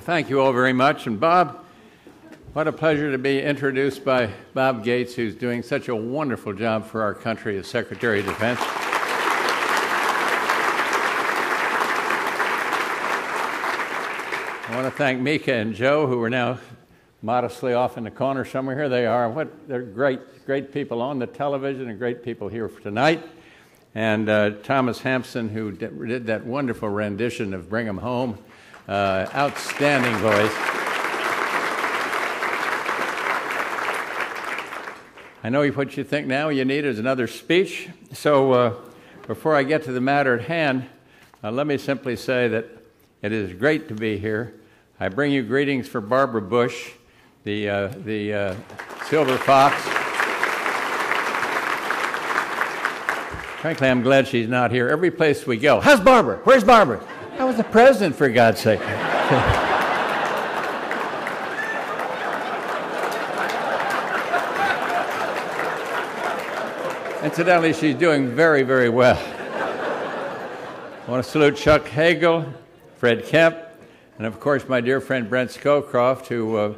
thank you all very much. And Bob, what a pleasure to be introduced by Bob Gates, who's doing such a wonderful job for our country as Secretary of Defense. I want to thank Mika and Joe, who are now modestly off in the corner somewhere. Here they are. What they're great, great people on the television and great people here tonight. And uh, Thomas Hampson, who did that wonderful rendition of "Bring 'Em Home," uh, outstanding voice. I know what you think now you need is another speech. So uh, before I get to the matter at hand, uh, let me simply say that it is great to be here. I bring you greetings for Barbara Bush, the, uh, the uh, Silver Fox. Frankly, I'm glad she's not here. Every place we go, how's Barbara? Where's Barbara? I was the president, for God's sake. Incidentally, she's doing very, very well. I want to salute Chuck Hagel, Fred Kempe, and of course my dear friend Brent Scowcroft, who, uh,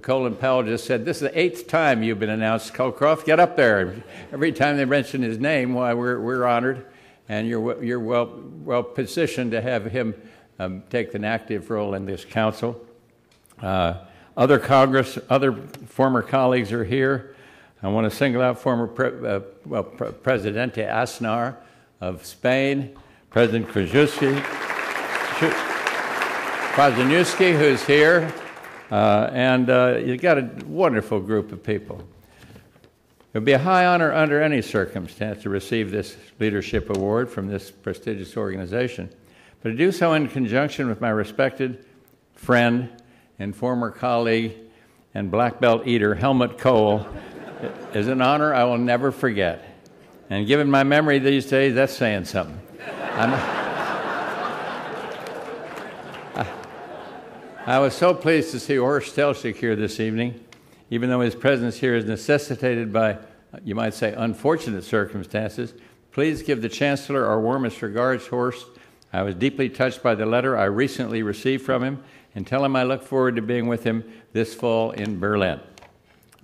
Colin Powell just said, This is the eighth time you've been announced, Scowcroft. Get up there. Every time they mention his name, why, we're, we're honored, and you're, you're well, well positioned to have him um, take an active role in this council. Uh, other Congress, other former colleagues are here. I want to single out former pre- uh, well, Pre- Presidente Aznar of Spain, President Krajewski. Kwasniewski, who's here, uh, and uh, you've got a wonderful group of people. It would be a high honor under any circumstance to receive this leadership award from this prestigious organization, but to do so in conjunction with my respected friend and former colleague and black belt eater, Helmut Kohl, is an honor I will never forget. And given my memory these days, that's saying something. I'm, I was so pleased to see Horst Teltschik here this evening, even though his presence here is necessitated by, you might say, unfortunate circumstances. Please give the Chancellor our warmest regards, Horst. I was deeply touched by the letter I recently received from him and tell him I look forward to being with him this fall in Berlin.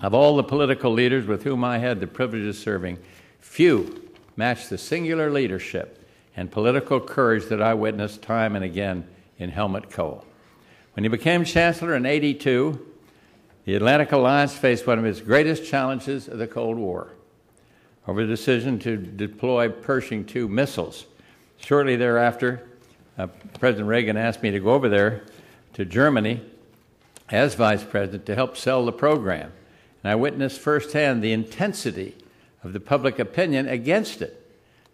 Of all the political leaders with whom I had the privilege of serving, few match the singular leadership and political courage that I witnessed time and again in Helmut Kohl. When he became chancellor in 82, the Atlantic Alliance faced one of its greatest challenges of the Cold War over the decision to deploy Pershing II missiles. Shortly thereafter, uh, President Reagan asked me to go over there to Germany as vice president to help sell the program. And I witnessed firsthand the intensity of the public opinion against it.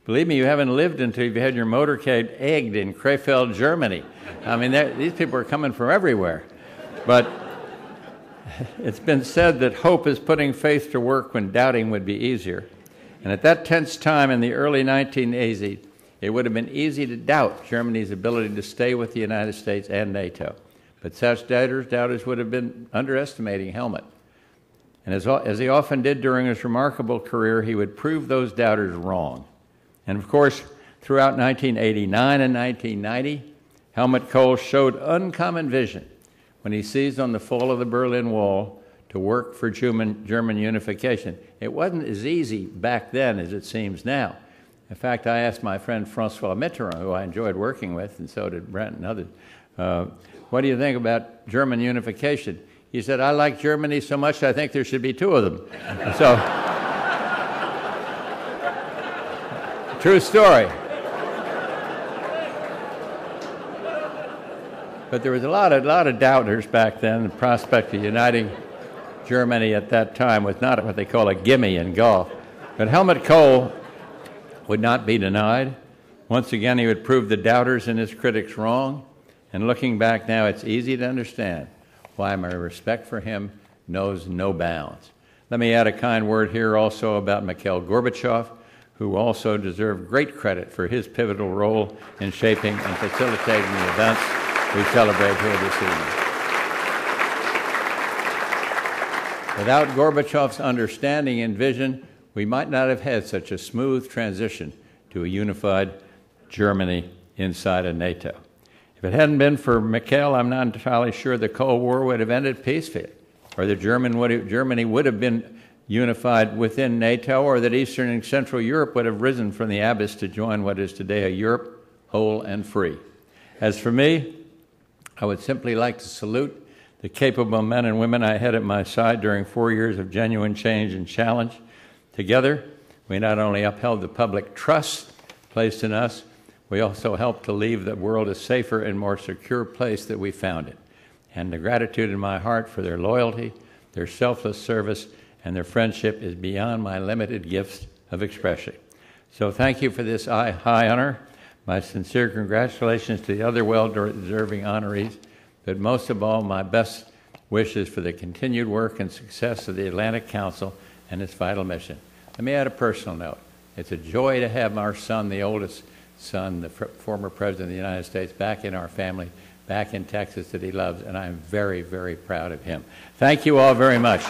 Believe me, you haven't lived until you've had your motorcade egged in Krefeld, Germany. I mean, these people are coming from everywhere. But it's been said that hope is putting faith to work when doubting would be easier. And at that tense time in the early 1980s, it would have been easy to doubt Germany's ability to stay with the United States and NATO. But such doubters, doubters would have been underestimating Helmut. And as, as he often did during his remarkable career, he would prove those doubters wrong. And of course, throughout 1989 and 1990, Helmut Kohl showed uncommon vision when he seized on the fall of the Berlin Wall to work for German, German unification. It wasn't as easy back then as it seems now. In fact, I asked my friend Francois Mitterrand, who I enjoyed working with, and so did Brent and others, uh, what do you think about German unification? He said, I like Germany so much I think there should be two of them. so, True story. But there was a lot of, lot of doubters back then. The prospect of uniting Germany at that time was not what they call a gimme in golf. But Helmut Kohl would not be denied. Once again, he would prove the doubters and his critics wrong. And looking back now, it's easy to understand why my respect for him knows no bounds. Let me add a kind word here also about Mikhail Gorbachev who also deserved great credit for his pivotal role in shaping and facilitating the events we celebrate here this evening. Without Gorbachev's understanding and vision, we might not have had such a smooth transition to a unified Germany inside of NATO. If it hadn't been for Mikhail, I'm not entirely sure the Cold War would have ended peacefully, or that German would have, Germany would have been unified within NATO, or that Eastern and Central Europe would have risen from the abyss to join what is today a Europe whole and free. As for me, I would simply like to salute the capable men and women I had at my side during four years of genuine change and challenge. Together, we not only upheld the public trust placed in us, we also helped to leave the world a safer and more secure place that we found it. And the gratitude in my heart for their loyalty, their selfless service, and their friendship is beyond my limited gifts of expression. So thank you for this high honor. My sincere congratulations to the other well deserving honorees, but most of all, my best wishes for the continued work and success of the Atlantic Council and its vital mission. Let me add a personal note. It's a joy to have our son, the oldest son, the former President of the United States, back in our family, back in Texas that he loves, and I'm very, very proud of him. Thank you all very much.